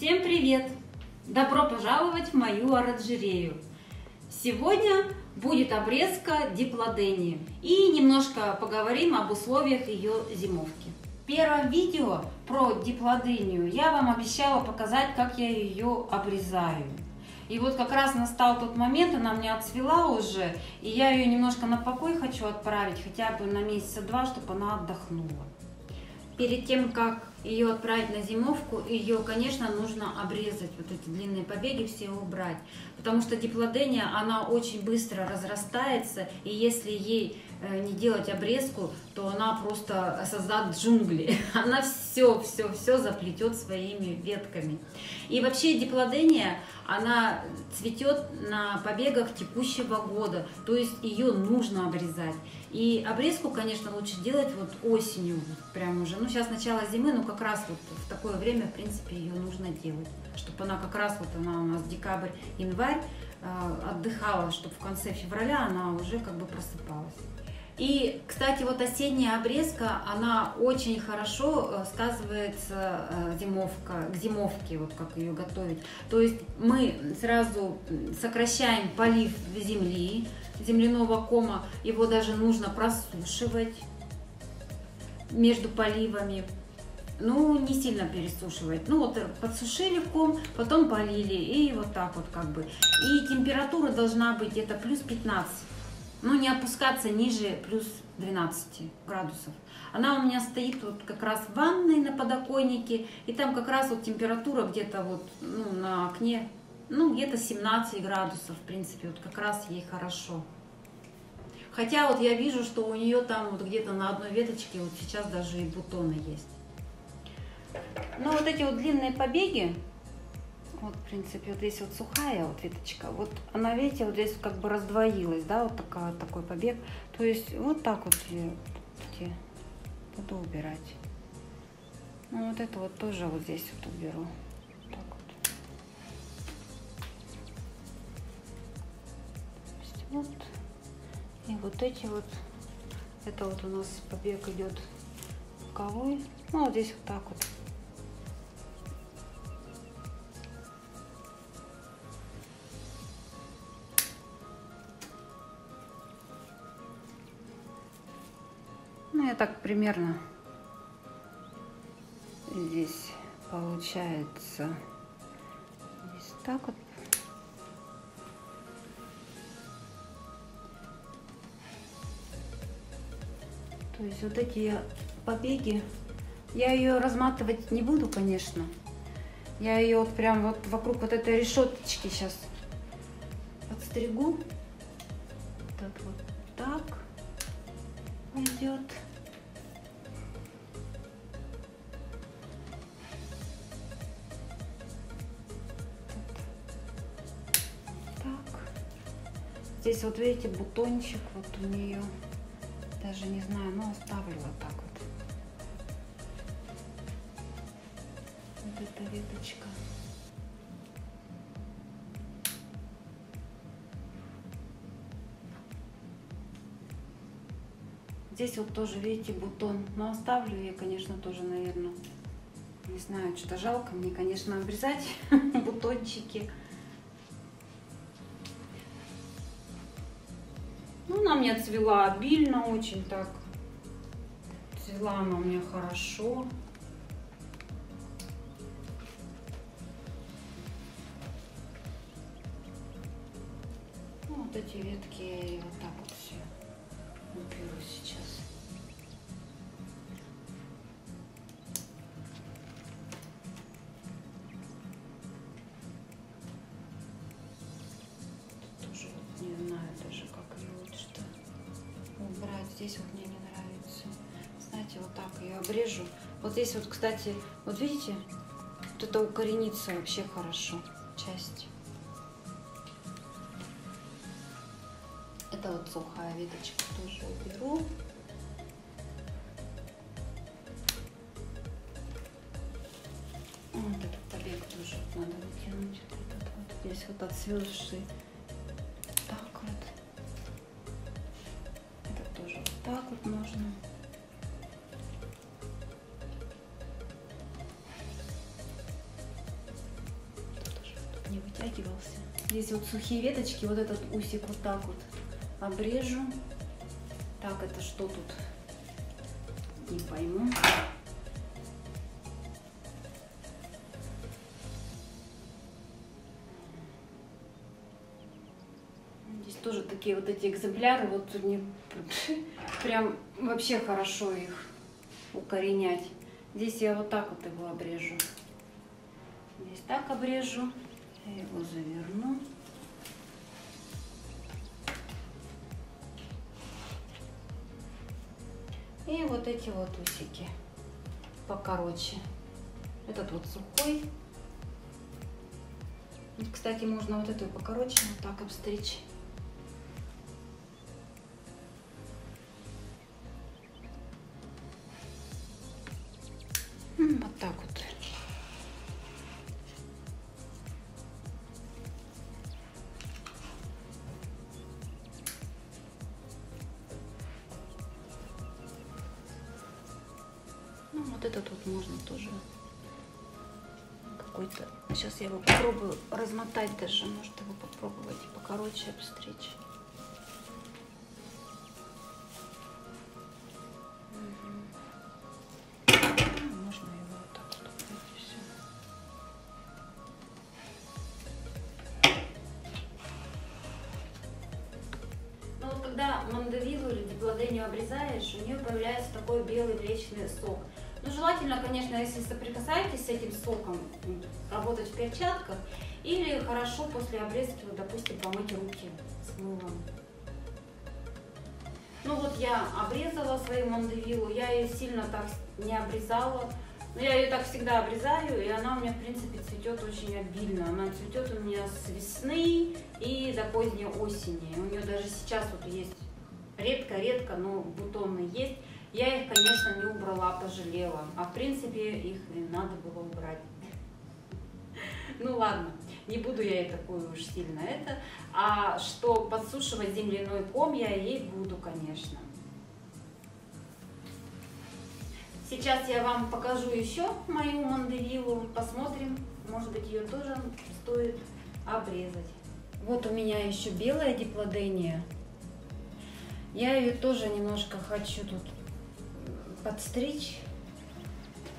Всем привет! Добро пожаловать в мою оранжерею! Сегодня будет обрезка диплодении и немножко поговорим об условиях ее зимовки. В первом видео про диплодению я вам обещала показать, как я ее обрезаю. И вот как раз настал тот момент, она меня отцвела уже, и я ее немножко на покой хочу отправить, хотя бы на месяца два, чтобы она отдохнула. Перед тем, как ее отправить на зимовку, ее, конечно, нужно обрезать, вот эти длинные побеги все убрать, потому что диплодения, она очень быстро разрастается, и если ей не делать обрезку, то она просто создаст джунгли. Она все, все, все заплетет своими ветками. И вообще диплодения, она цветет на побегах текущего года, то есть ее нужно обрезать. И обрезку, конечно, лучше делать вот осенью, вот прям уже, ну сейчас начало зимы, но как раз вот в такое время, в принципе, ее нужно делать, чтобы она как раз вот она у нас декабрь, январь э, отдыхала, чтобы в конце февраля она уже как бы просыпалась. И, кстати, вот осенняя обрезка, она очень хорошо э, сказывается э, зимовка, к зимовке, вот как ее готовить. То есть мы сразу сокращаем полив земли, земляного кома, его даже нужно просушивать между поливами. Ну, не сильно пересушивать. Ну, вот подсушили ком, потом полили, и вот так вот как бы. И температура должна быть где-то плюс 15 ну, не опускаться ниже плюс 12 градусов. Она у меня стоит вот как раз в ванной на подоконнике, и там как раз вот температура где-то вот ну, на окне, ну, где-то 17 градусов, в принципе, вот как раз ей хорошо. Хотя вот я вижу, что у нее там вот где-то на одной веточке вот сейчас даже и бутоны есть. Но вот эти вот длинные побеги, вот, в принципе, вот здесь вот сухая вот веточка. Вот она, видите, вот здесь как бы раздвоилась, да, вот такая, такой побег. То есть вот так вот я буду убирать. Ну, вот это вот тоже вот здесь вот уберу. Так вот. вот. И вот эти вот, это вот у нас побег идет боковой. Ну, вот здесь вот так вот. Ну, я так примерно здесь получается здесь так вот. То есть вот эти побеги, я ее разматывать не буду, конечно. Я ее вот прям вот вокруг вот этой решеточки сейчас подстригу. Пойдет. Так. Здесь вот видите бутончик вот у нее. Даже не знаю, но оставлю вот так вот. Вот эта веточка. Здесь вот тоже, видите, бутон. Но оставлю я, конечно, тоже, наверное, не знаю, что-то жалко мне, конечно, обрезать бутончики. Ну, она мне цвела обильно очень так. Цвела она у меня хорошо. Ну, вот эти ветки я вот Здесь вот мне не нравится. Знаете, вот так ее обрежу. Вот здесь вот, кстати, вот видите, вот это укоренится вообще хорошо часть. Это вот сухая веточка тоже уберу. Вот этот побег тоже надо вытянуть. Вот вот здесь вот отсвежший. Так вот можно. стягивался. Здесь вот сухие веточки, вот этот усик вот так вот обрежу. Так, это что тут? Не пойму. Тоже такие вот эти экземпляры, вот не прям вообще хорошо их укоренять. Здесь я вот так вот его обрежу. Здесь так обрежу. Я его заверну. И вот эти вот усики покороче. Этот вот сухой. Кстати, можно вот эту покороче вот так обстричь. Вот этот вот можно тоже какой-то. Сейчас я его попробую размотать даже, может его попробовать покороче обстричь. когда мандавилу или диплодению обрезаешь, у нее появляется такой белый млечный сок. Ну, желательно, конечно, если соприкасаетесь с этим соком, работать в перчатках, или хорошо после обрезки, вот, допустим, помыть руки с мылом. Ну вот я обрезала свою мандавилу, я ее сильно так не обрезала, но я ее так всегда обрезаю, и она у меня, в принципе, цветет очень обильно. Она цветет у меня с весны и до поздней осени. У нее даже сейчас вот есть редко-редко, но бутоны есть. Я их, конечно, не убрала, пожалела. А в принципе их и надо было убрать. Ну ладно, не буду я ей такую уж сильно это. А что подсушивать земляной ком я ей буду, конечно. Сейчас я вам покажу еще мою мандевилу, посмотрим, может быть ее тоже стоит обрезать. Вот у меня еще белая диплодения. Я ее тоже немножко хочу тут подстричь.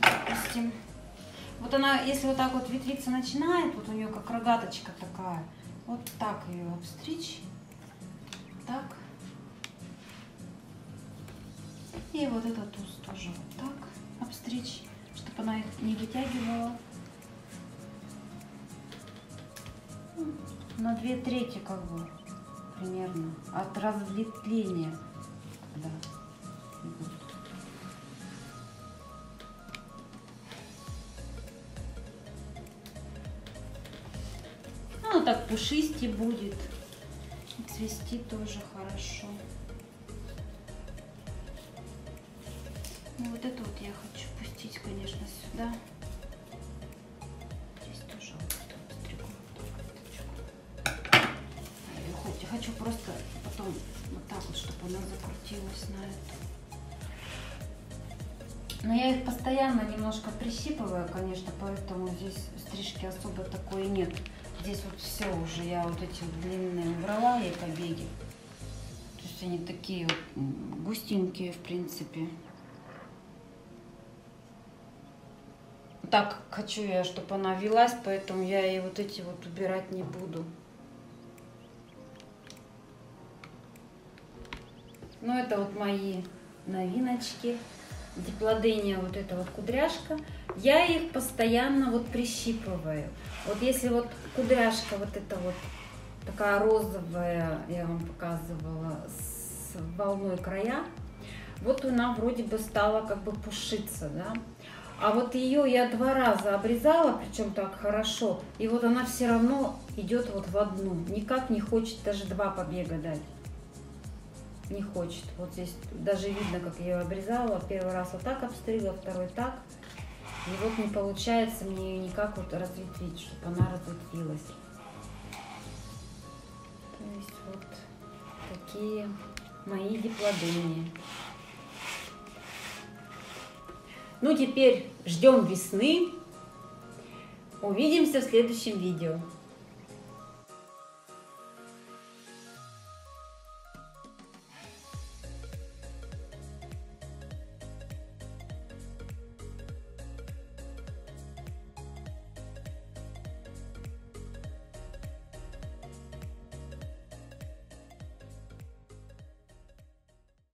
Допустим. Вот она, если вот так вот ветвиться начинает, вот у нее как рогаточка такая, вот так ее обстричь. Так. И вот этот уст тоже вот так обстричь, чтобы она их не вытягивала. На две трети как бы примерно от разветвления. Да. Так пушистее будет. Цвести тоже хорошо. Ну, вот это вот я хочу пустить, конечно, сюда. Здесь тоже вот. Я хочу просто потом вот так вот, чтобы она закрутилась на эту. Но я их постоянно немножко прищипываю, конечно, поэтому здесь стрижки особо такой нет. Здесь вот все уже, я вот эти длинные убрала ей побеги. То есть они такие вот густенькие, в принципе. так хочу я, чтобы она велась, поэтому я и вот эти вот убирать не буду. Ну, это вот мои новиночки. Диплодения, вот эта вот кудряшка. Я их постоянно вот прищипываю. Вот если вот кудряшка вот эта вот такая розовая, я вам показывала, с волной края, вот она вроде бы стала как бы пушиться, да. А вот ее я два раза обрезала, причем так хорошо, и вот она все равно идет вот в одну. Никак не хочет даже два побега дать. Не хочет. Вот здесь даже видно, как я ее обрезала. Первый раз вот так обстригла, второй так. И вот не получается мне ее никак вот разветвить, чтобы она разветвилась. То есть вот такие мои диплодения. Ну, теперь ждем весны. Увидимся в следующем видео.